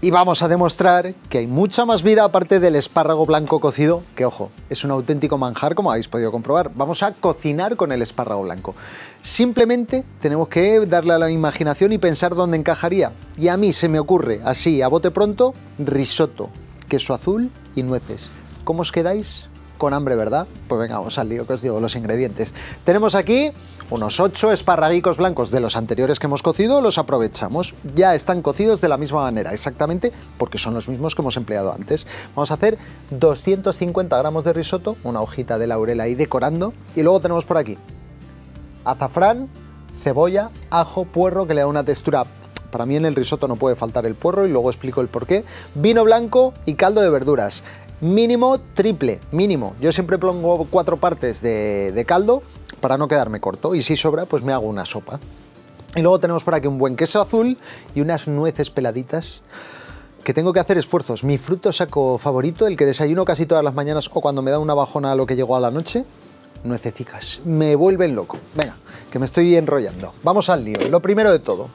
Y vamos a demostrar que hay mucha más vida aparte del espárrago blanco cocido, que ojo, es un auténtico manjar como habéis podido comprobar. Vamos a cocinar con el espárrago blanco. Simplemente tenemos que darle a la imaginación y pensar dónde encajaría. Y a mí se me ocurre, así, a bote pronto, risotto, queso azul y nueces. ¿Cómo os quedáis? Con hambre, ¿verdad? Pues venga, vamos al lío que os digo los ingredientes. Tenemos aquí unos 8 esparraguicos blancos de los anteriores que hemos cocido, los aprovechamos. Ya están cocidos de la misma manera, exactamente porque son los mismos que hemos empleado antes. Vamos a hacer 250 gramos de risotto, una hojita de laurel ahí decorando. Y luego tenemos por aquí azafrán, cebolla, ajo, puerro, que le da una textura para mí en el risotto no puede faltar el puerro y luego explico el porqué. Vino blanco y caldo de verduras mínimo triple, mínimo. Yo siempre pongo cuatro partes de, caldo para no quedarme corto y si sobra pues me hago una sopa. Y luego tenemos por aquí un buen queso azul y unas nueces peladitas que tengo que hacer esfuerzos. Mi fruto saco favorito, el que desayuno casi todas las mañanas o cuando me da una bajona a lo que llegó a la noche, nuececicas. Me vuelven loco. Venga, que me estoy enrollando. Vamos al lío. Lo primero de todo,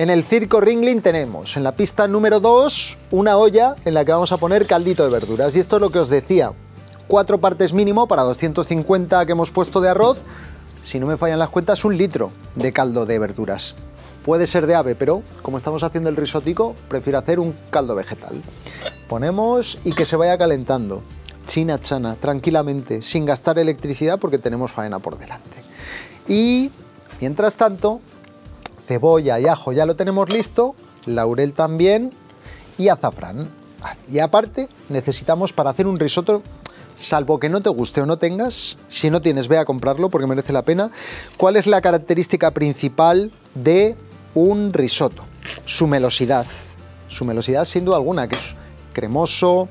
en el circo Ringling tenemos en la pista número 2 una olla en la que vamos a poner caldito de verduras. Y esto es lo que os decía, cuatro partes mínimo para 250 que hemos puesto de arroz. Si no me fallan las cuentas, un litro de caldo de verduras. Puede ser de ave, pero como estamos haciendo el risotico, prefiero hacer un caldo vegetal. Ponemos y que se vaya calentando. China chana, tranquilamente, sin gastar electricidad porque tenemos faena por delante. Y mientras tanto, cebolla y ajo ya lo tenemos listo, laurel también y azafrán. Y aparte necesitamos para hacer un risotto, salvo que no te guste o no tengas, si no tienes ve a comprarlo porque merece la pena, ¿cuál es la característica principal de un risotto? Su melosidad. Su melosidad sin duda alguna, que es cremoso,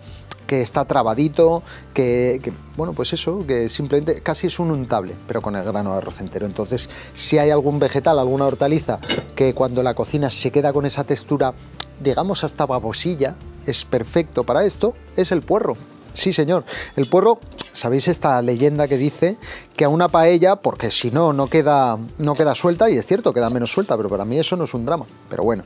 que está trabadito, que, bueno, pues eso, que simplemente casi es un untable, pero con el grano de arroz entero. Entonces, si hay algún vegetal, alguna hortaliza, que cuando la cocina se queda con esa textura, digamos hasta babosilla, es perfecto para esto, es el puerro. Sí, señor. El puerro, ¿sabéis esta leyenda que dice que a una paella, porque si no, no queda, no queda suelta, y es cierto, queda menos suelta, pero para mí eso no es un drama. Pero bueno,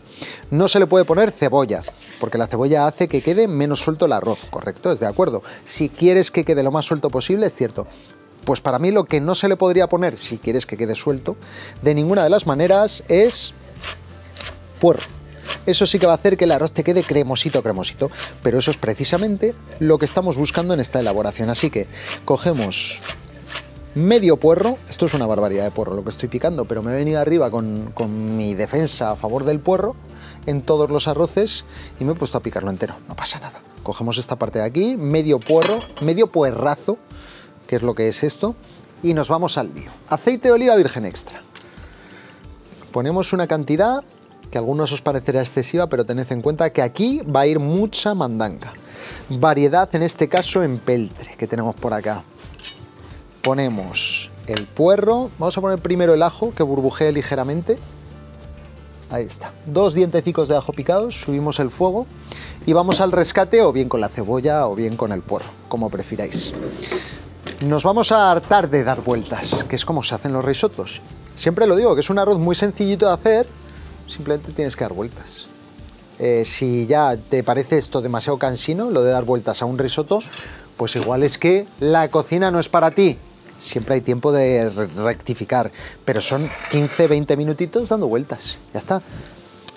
no se le puede poner cebolla, porque la cebolla hace que quede menos suelto el arroz, ¿correcto? Es de acuerdo. Si quieres que quede lo más suelto posible, es cierto. Pues para mí lo que no se le podría poner, si quieres que quede suelto, de ninguna de las maneras es puerro. Eso sí que va a hacer que el arroz te quede cremosito, cremosito. Pero eso es precisamente lo que estamos buscando en esta elaboración. Así que cogemos medio puerro, esto es una barbaridad de puerro lo que estoy picando, pero me he venido arriba con, con mi defensa a favor del puerro en todos los arroces y me he puesto a picarlo entero, no pasa nada. Cogemos esta parte de aquí, medio puerro, medio puerrazo, que es lo que es esto, y nos vamos al lío. Aceite de oliva virgen extra. Ponemos una cantidad que algunos os parecerá excesiva, pero tened en cuenta que aquí va a ir mucha mandanga. Variedad, en este caso, en peltre, que tenemos por acá. Ponemos el puerro, vamos a poner primero el ajo, que burbujee ligeramente, Ahí está. Dos dientecicos de ajo picados, subimos el fuego y vamos al rescate o bien con la cebolla o bien con el puerro, como prefiráis. Nos vamos a hartar de dar vueltas, que es como se hacen los risotos. Siempre lo digo, que es un arroz muy sencillito de hacer, simplemente tienes que dar vueltas. Eh, si ya te parece esto demasiado cansino, lo de dar vueltas a un risotto, pues igual es que la cocina no es para ti siempre hay tiempo de rectificar, pero son 15, 20 minutitos dando vueltas, ya está.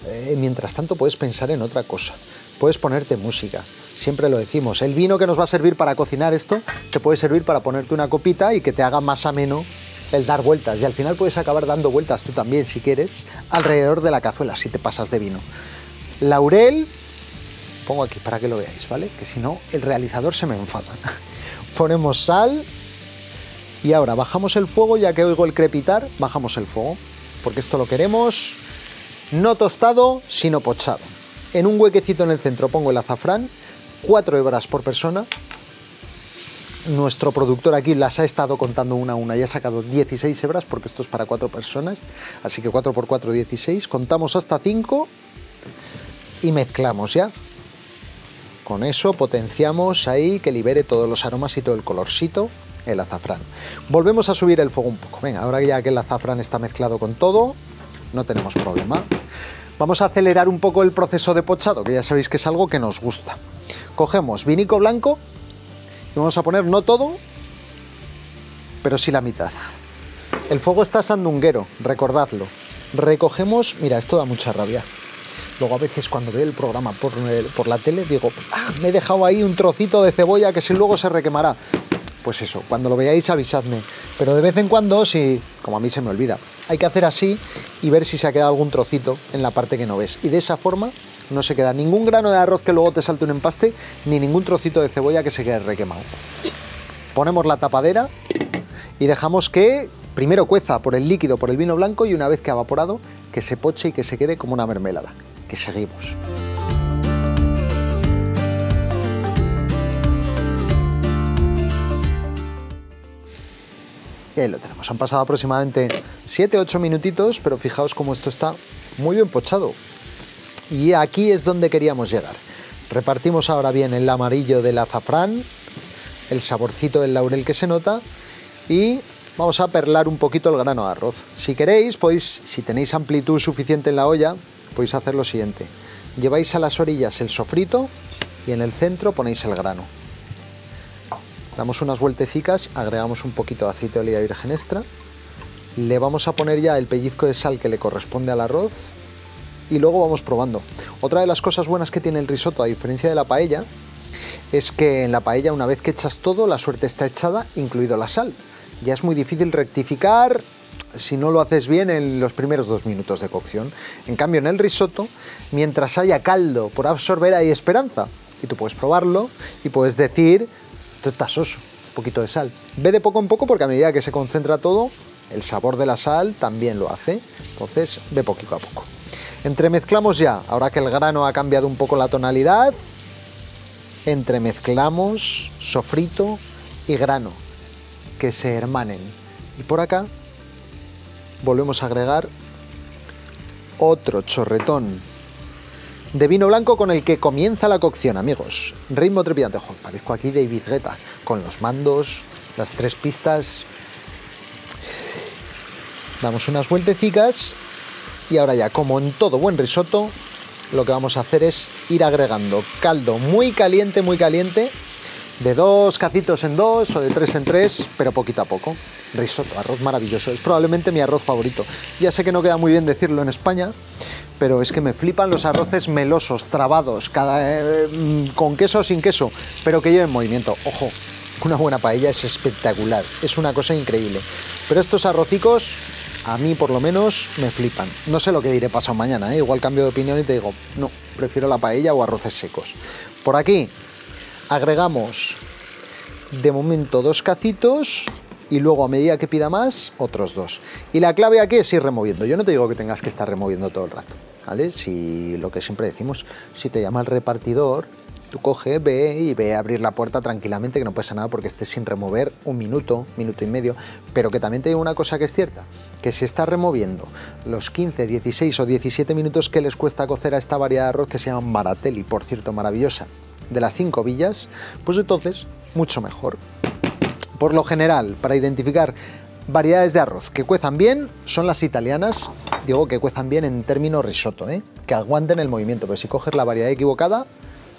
Eh, mientras tanto puedes pensar en otra cosa, puedes ponerte música, siempre lo decimos, el vino que nos va a servir para cocinar esto te puede servir para ponerte una copita y que te haga más ameno el dar vueltas y al final puedes acabar dando vueltas tú también si quieres alrededor de la cazuela si te pasas de vino. Laurel, pongo aquí para que lo veáis, ¿vale? Que si no el realizador se me enfada. Ponemos sal, y ahora bajamos el fuego, ya que oigo el crepitar, bajamos el fuego, porque esto lo queremos no tostado, sino pochado. En un huequecito en el centro pongo el azafrán, 4 hebras por persona. Nuestro productor aquí las ha estado contando una a una y ha sacado 16 hebras porque esto es para 4 personas. Así que 4 por 4, 16. Contamos hasta 5 y mezclamos ya. Con eso potenciamos ahí que libere todos los aromas y todo el colorcito el azafrán. Volvemos a subir el fuego un poco. Venga, ahora ya que el azafrán está mezclado con todo, no tenemos problema. Vamos a acelerar un poco el proceso de pochado, que ya sabéis que es algo que nos gusta. Cogemos vinico blanco vamos a poner no todo, pero sí la mitad. El fuego está sandunguero, recordadlo. Recogemos, mira, esto da mucha rabia. Luego a veces cuando veo el programa por, por la tele digo, ah, me he dejado ahí un trocito de cebolla que si luego se requemará. Pues eso, cuando lo veáis avisadme. Pero de vez en cuando, si, como a mí se me olvida, hay que hacer así y ver si se ha quedado algún trocito en la parte que no ves. Y de esa forma no se queda ningún grano de arroz que luego te salte un empaste, ni ningún trocito de cebolla que se quede requemado. Ponemos la tapadera y dejamos que primero cueza por el líquido, por el vino blanco y una vez que ha evaporado, que se poche y que se quede como una mermelada que seguimos. Y ahí lo tenemos. Han pasado aproximadamente 7-8 minutitos, pero fijaos cómo esto está muy bien pochado. Y aquí es donde queríamos llegar. Repartimos ahora bien el amarillo del azafrán, el saborcito del laurel que se nota y vamos a perlar un poquito el grano de arroz. Si queréis, podéis, si tenéis amplitud suficiente en la olla, podéis hacer lo siguiente. Lleváis a las orillas el sofrito y en el centro ponéis el grano. Damos unas vueltecicas, agregamos un poquito de aceite de oliva virgen extra. Le vamos a poner ya el pellizco de sal que le corresponde al arroz y luego vamos probando. Otra de las cosas buenas que tiene el risotto, a diferencia de la paella, es que en la paella una vez que echas todo, la suerte está echada, incluido la sal. Ya es muy difícil rectificar si no lo haces bien en los primeros dos minutos de cocción. En cambio, en el risotto, mientras haya caldo por absorber, hay esperanza. Y tú puedes probarlo y puedes decir, esto está soso, un poquito de sal. Ve de poco en poco porque a medida que se concentra todo, el sabor de la sal también lo hace. Entonces, ve poquito a poco. Entremezclamos ya, ahora que el grano ha cambiado un poco la tonalidad, entremezclamos sofrito y grano, que se hermanen. Y por acá volvemos a agregar otro chorretón de vino blanco con el que comienza la cocción, amigos. Ritmo trepidante. Ojo, parezco aquí David Guetta, con los mandos, las tres pistas. Damos unas vueltecicas y ahora ya, como en todo buen risotto, lo que vamos a hacer es ir agregando caldo muy caliente, muy caliente, de dos cacitos en dos o de tres en tres, pero poquito a poco. Risotto, arroz maravilloso, es probablemente mi arroz favorito. Ya sé que no queda muy bien decirlo en España, pero es que me flipan los arroces melosos, trabados, cada, eh, con queso o sin queso, pero que lleven movimiento. Ojo, una buena paella es espectacular, es una cosa increíble. Pero estos arrocicos, a mí por lo menos, me flipan. No sé lo que diré pasado mañana, ¿eh? igual cambio de opinión y te digo, no, prefiero la paella o arroces secos. Por aquí agregamos de momento dos cacitos y luego a medida que pida más, otros dos. Y la clave aquí es ir removiendo. Yo no te digo que tengas que estar removiendo todo el rato, ¿vale? Si lo que siempre decimos, si te llama el repartidor, tú coge, ve y ve a abrir la puerta tranquilamente, que no pasa nada porque estés sin remover un minuto, minuto y medio, pero que también te digo una cosa que es cierta, que si estás removiendo los 15, 16 o 17 minutos que les cuesta cocer a esta variedad de arroz que se llama Maratelli, por cierto, maravillosa, de las cinco villas, pues entonces mucho mejor. Por lo general, para identificar variedades de arroz que cuezan bien, son las italianas, digo que cuezan bien en términos risotto, ¿eh? que aguanten el movimiento, pero si coges la variedad equivocada,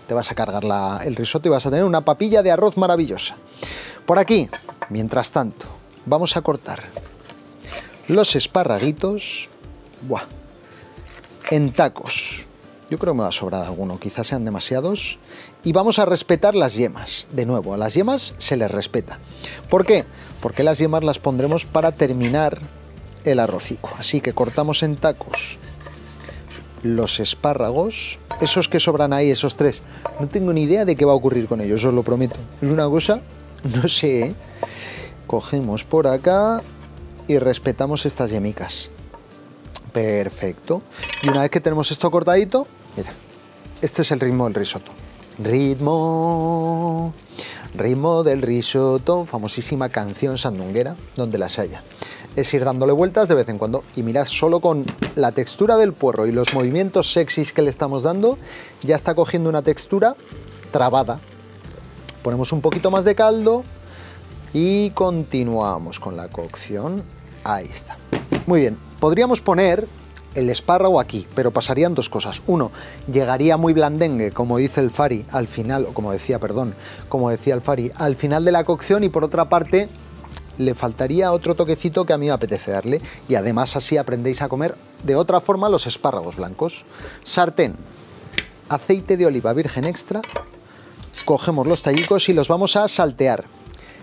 te vas a cargar el risotto y vas a tener una papilla de arroz maravillosa. Por aquí, mientras tanto, vamos a cortar los esparraguitos buah, en tacos. Yo creo que me va a sobrar alguno, quizás sean demasiados. Y vamos a respetar las yemas. De nuevo, a las yemas se les respeta. ¿Por qué? Porque las yemas las pondremos para terminar el arrocico. Así que cortamos en tacos los espárragos, esos que sobran ahí, esos tres. No tengo ni idea de qué va a ocurrir con ellos, os lo prometo. Es una cosa, no sé. ¿eh? Cogemos por acá y respetamos estas yemicas. Perfecto. Y una vez que tenemos esto cortadito, mira, este es el ritmo del risotto. Ritmo, ritmo del risotto, famosísima canción sandunguera, donde las haya. Es ir dándole vueltas de vez en cuando y mirad, solo con la textura del puerro y los movimientos sexys que le estamos dando, ya está cogiendo una textura trabada. Ponemos un poquito más de caldo y continuamos con la cocción. Ahí está. Muy bien, podríamos poner el espárrago aquí, pero pasarían dos cosas. Uno, llegaría muy blandengue, como dice el Fari, al final, o como decía, perdón, como decía el Fari, al final de la cocción y por otra parte le faltaría otro toquecito que a mí me apetece darle y además así aprendéis a comer de otra forma los espárragos blancos. Sartén, aceite de oliva virgen extra, cogemos los tallicos y los vamos a saltear.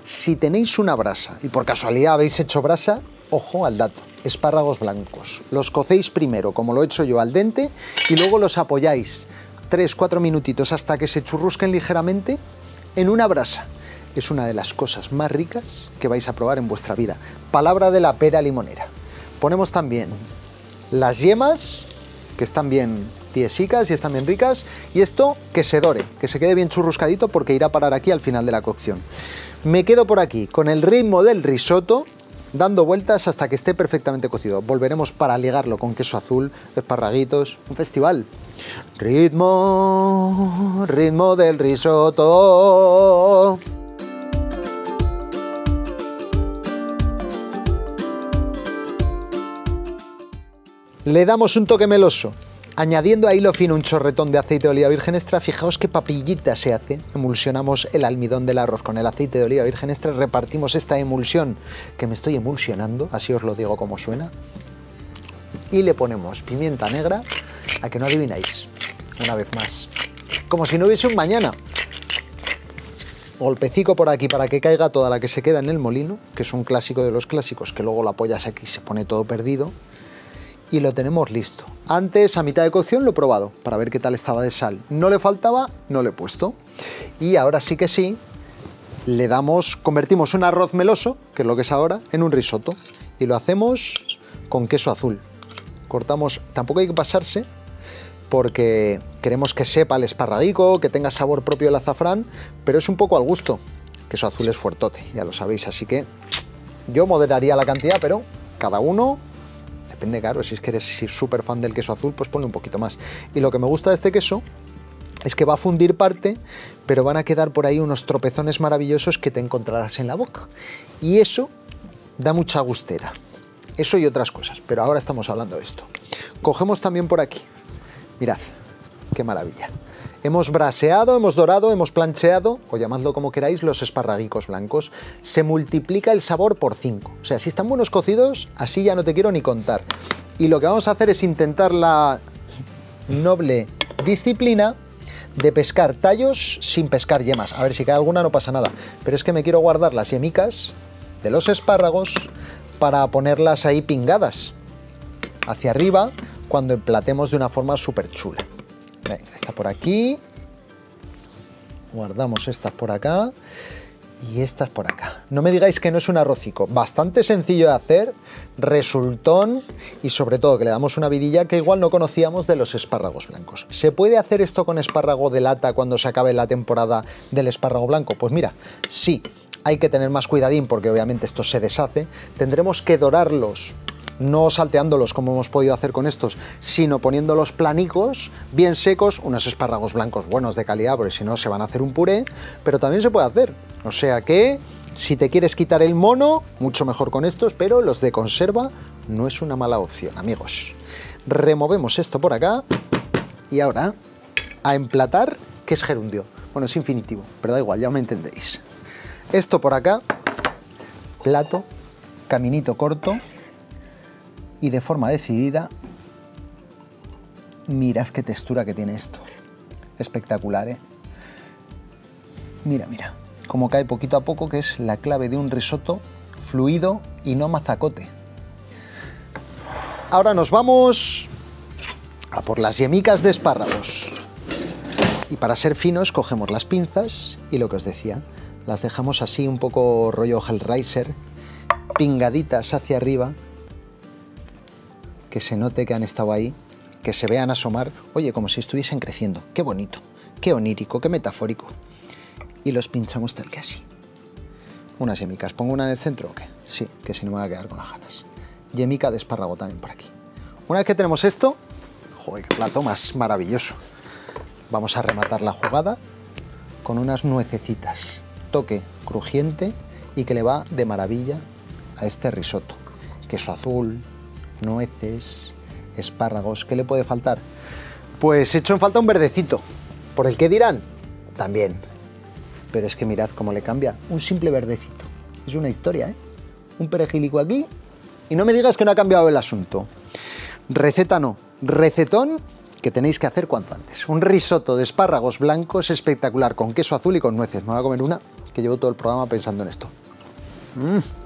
Si tenéis una brasa y por casualidad habéis hecho brasa, ojo al dato, espárragos blancos. Los cocéis primero, como lo he hecho yo, al dente y luego los apoyáis 3-4 minutitos hasta que se churrusquen ligeramente en una brasa es una de las cosas más ricas que vais a probar en vuestra vida. Palabra de la pera limonera. Ponemos también las yemas, que están bien tiesicas y están bien ricas, y esto que se dore, que se quede bien churruscadito porque irá a parar aquí al final de la cocción. Me quedo por aquí con el ritmo del risotto, dando vueltas hasta que esté perfectamente cocido. Volveremos para ligarlo con queso azul, esparraguitos, un festival. Ritmo, ritmo del risotto. Le damos un toque meloso, añadiendo a hilo fino un chorretón de aceite de oliva virgen extra. Fijaos qué papillita se hace. Emulsionamos el almidón del arroz con el aceite de oliva virgen extra, repartimos esta emulsión que me estoy emulsionando, así os lo digo como suena. Y le ponemos pimienta negra, a que no adivináis, una vez más. Como si no hubiese un mañana. Golpecico por aquí para que caiga toda la que se queda en el molino, que es un clásico de los clásicos, que luego la apoyas aquí y se pone todo perdido y lo tenemos listo. Antes, a mitad de cocción, lo he probado para ver qué tal estaba de sal. No le faltaba, no le he puesto. Y ahora sí que sí, le damos, convertimos un arroz meloso, que es lo que es ahora, en un risotto. Y lo hacemos con queso azul. Cortamos, tampoco hay que pasarse, porque queremos que sepa el esparraguico, que tenga sabor propio el azafrán, pero es un poco al gusto. Queso azul es fuertote, ya lo sabéis, así que yo moderaría la cantidad, pero cada uno Depende, claro, si es que eres súper fan del queso azul, pues ponle un poquito más. Y lo que me gusta de este queso es que va a fundir parte, pero van a quedar por ahí unos tropezones maravillosos que te encontrarás en la boca. Y eso da mucha gustera. Eso y otras cosas, pero ahora estamos hablando de esto. Cogemos también por aquí. Mirad, qué maravilla. Hemos braseado, hemos dorado, hemos plancheado, o llamadlo como queráis, los esparraguicos blancos. Se multiplica el sabor por 5. O sea, si están buenos cocidos, así ya no te quiero ni contar. Y lo que vamos a hacer es intentar la noble disciplina de pescar tallos sin pescar yemas. A ver, si cae alguna no pasa nada. Pero es que me quiero guardar las yemicas de los espárragos para ponerlas ahí pingadas hacia arriba cuando emplatemos de una forma súper chula. Venga, esta por aquí. Guardamos estas por acá. Y estas por acá. No me digáis que no es un arrocico. Bastante sencillo de hacer, resultón y sobre todo que le damos una vidilla que igual no conocíamos de los espárragos blancos. ¿Se puede hacer esto con espárrago de lata cuando se acabe la temporada del espárrago blanco? Pues mira, sí, hay que tener más cuidadín porque obviamente esto se deshace. Tendremos que dorarlos no salteándolos como hemos podido hacer con estos, sino poniéndolos planicos, bien secos, unos espárragos blancos buenos de calidad, porque si no se van a hacer un puré, pero también se puede hacer. O sea que si te quieres quitar el mono, mucho mejor con estos, pero los de conserva no es una mala opción, amigos. Removemos esto por acá y ahora a emplatar, que es gerundio. Bueno, es infinitivo, pero da igual, ya me entendéis. Esto por acá, plato, caminito corto, y de forma decidida, mirad qué textura que tiene esto. Espectacular, ¿eh? Mira, mira, como cae poquito a poco, que es la clave de un risotto fluido y no mazacote. Ahora nos vamos a por las yemicas de espárragos. Y para ser finos cogemos las pinzas y lo que os decía, las dejamos así un poco rollo Hellraiser, pingaditas hacia arriba que se note que han estado ahí, que se vean asomar, oye, como si estuviesen creciendo. Qué bonito, qué onírico, qué metafórico. Y los pinchamos tal que así. Unas yemicas. ¿Pongo una en el centro o qué? Sí, que si no me voy a quedar con las ganas. Yemica de espárrago también por aquí. Una vez que tenemos esto, joder, qué plato más maravilloso. Vamos a rematar la jugada con unas nuececitas. Toque crujiente y que le va de maravilla a este risotto. Queso azul, nueces, espárragos. ¿Qué le puede faltar? Pues hecho en falta un verdecito. ¿Por el qué dirán? También. Pero es que mirad cómo le cambia. Un simple verdecito. Es una historia, ¿eh? Un perejilico aquí y no me digas que no ha cambiado el asunto. Receta no, recetón que tenéis que hacer cuanto antes. Un risotto de espárragos blancos espectacular con queso azul y con nueces. Me voy a comer una que llevo todo el programa pensando en esto. Mm.